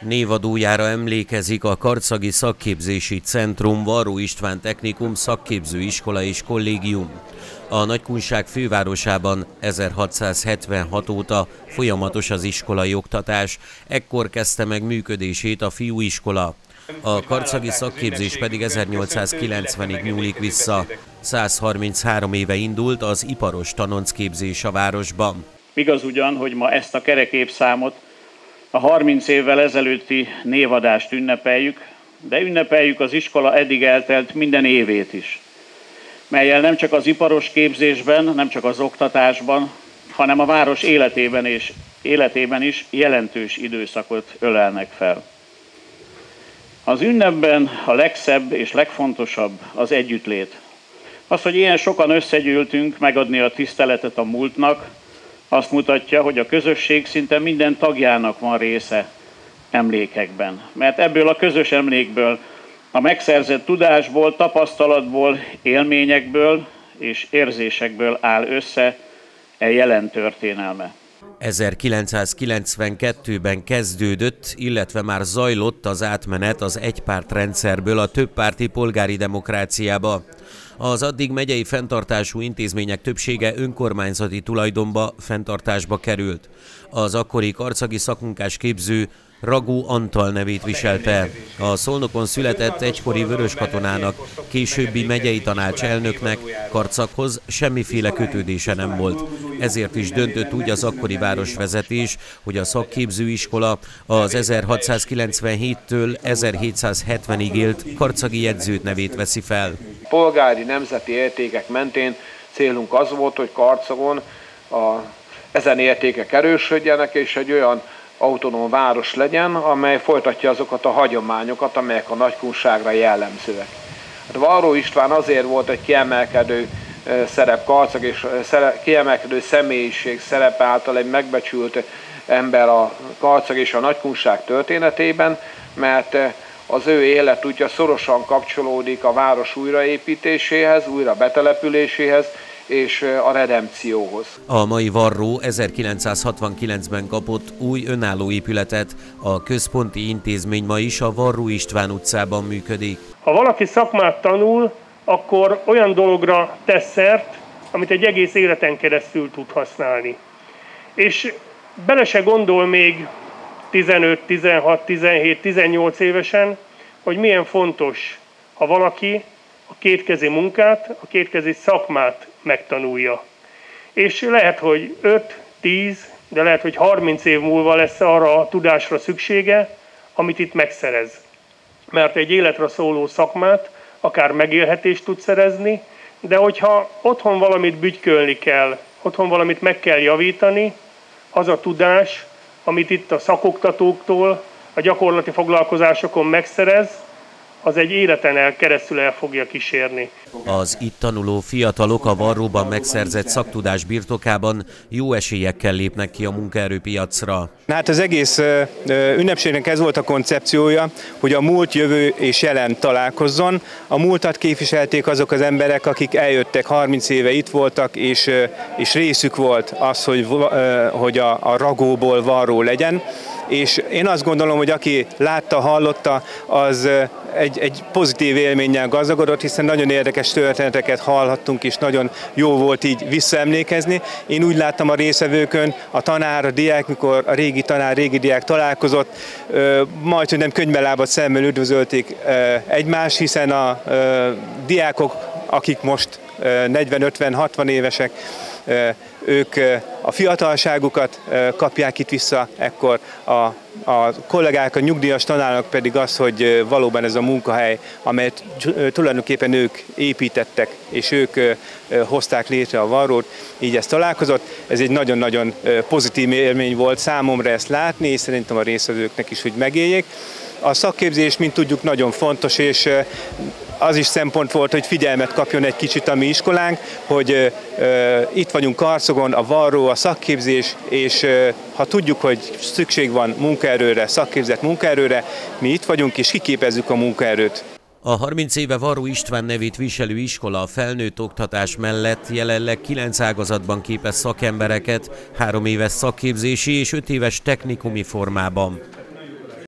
Névadójára emlékezik a Karcagi Szakképzési Centrum, Varó István Technikum Szakképző Iskola és Kollégium. A Nagykunság fővárosában 1676 óta folyamatos az iskolai oktatás, ekkor kezdte meg működését a fiúiskola. A karcagi szakképzés pedig 1890-ig nyúlik vissza. 133 éve indult az iparos tanoncképzés a városban. Igaz ugyan, hogy ma ezt a kereképszámot a 30 évvel ezelőtti névadást ünnepeljük, de ünnepeljük az iskola eddig eltelt minden évét is, melyel nem csak az iparos képzésben, nem csak az oktatásban, hanem a város életében, és, életében is jelentős időszakot ölelnek fel. Az ünnepben a legszebb és legfontosabb az együttlét. Az, hogy ilyen sokan összegyűltünk megadni a tiszteletet a múltnak, azt mutatja, hogy a közösség szinte minden tagjának van része emlékekben. Mert ebből a közös emlékből, a megszerzett tudásból, tapasztalatból, élményekből és érzésekből áll össze e jelen történelme. 1992-ben kezdődött, illetve már zajlott az átmenet az egypártrendszerből a többpárti polgári demokráciába. Az addig megyei fenntartású intézmények többsége önkormányzati tulajdonba, fenntartásba került. Az akkori karcagi szakmunkás képző Ragú Antal nevét viselte. A Szolnokon született egykori vörös katonának, későbbi megyei tanács elnöknek, Karcakhoz semmiféle kötődése nem volt. Ezért is döntött úgy az akkori városvezetés, hogy a szakképzőiskola az 1697-től 1770-ig élt karcagi jegyzőt nevét veszi fel. Polgári nemzeti értékek mentén célunk az volt, hogy Karcagon a, ezen értékek erősödjenek, és egy olyan autonóm város legyen, amely folytatja azokat a hagyományokat, amelyek a nagykunságra jellemzőek. Hát Varró István azért volt egy kiemelkedő szerep karcag és kiemelkedő személyiség szerepe által egy megbecsült ember a karcag és a nagykunság történetében, mert az ő életútja szorosan kapcsolódik a város újraépítéséhez, újra betelepüléséhez, és a redemcióhoz. A mai Varró 1969-ben kapott új önálló épületet, a központi intézmény ma is a Varró István utcában működik. Ha valaki szakmát tanul, akkor olyan dologra tesz szert, amit egy egész életen keresztül tud használni. És bele se gondol még 15, 16, 17, 18 évesen, hogy milyen fontos, ha valaki a kétkezi munkát, a kétkezi szakmát megtanulja. És lehet, hogy 5, 10, de lehet, hogy 30 év múlva lesz arra a tudásra szüksége, amit itt megszerez. Mert egy életre szóló szakmát akár megélhetést tud szerezni, de hogyha otthon valamit bütykölni kell, otthon valamit meg kell javítani, az a tudás, amit itt a szakoktatóktól, a gyakorlati foglalkozásokon megszerez, az egy életen el keresztül el fogja kísérni. Az itt tanuló fiatalok a varróban megszerzett szaktudás birtokában jó esélyekkel lépnek ki a munkaerőpiacra. Hát az egész ünnepségnek ez volt a koncepciója, hogy a múlt, jövő és jelen találkozzon. A múltat képviselték azok az emberek, akik eljöttek, 30 éve itt voltak, és, és részük volt az, hogy, hogy a, a ragóból varró legyen és én azt gondolom, hogy aki látta, hallotta, az egy, egy pozitív élménnyel gazdagodott, hiszen nagyon érdekes történeteket hallhattunk, és nagyon jó volt így visszaemlékezni. Én úgy láttam a részevőkön, a tanár, a diák, mikor a régi tanár, régi diák találkozott, majd, hogy nem könyvbelábat szemmel üdvözölték egymást, hiszen a diákok, akik most 40-50-60 évesek, ők a fiatalságukat kapják itt vissza, ekkor a, a kollégák, a nyugdíjas tanárok pedig az, hogy valóban ez a munkahely, amelyet tulajdonképpen ők építettek, és ők hozták létre a varrót, így ezt találkozott. Ez egy nagyon-nagyon pozitív élmény volt számomra ezt látni, és szerintem a részvevőknek is, hogy megéljék. A szakképzés, mint tudjuk, nagyon fontos, és az is szempont volt, hogy figyelmet kapjon egy kicsit a mi iskolánk, hogy itt vagyunk Karcogon, a varró, a szakképzés, és ha tudjuk, hogy szükség van munkaerőre, szakképzett munkaerőre, mi itt vagyunk és kiképezzük a munkaerőt. A 30 éve Varó István nevét viselő iskola a felnőtt oktatás mellett jelenleg 9 ágazatban képez szakembereket, 3 éves szakképzési és 5 éves technikumi formában.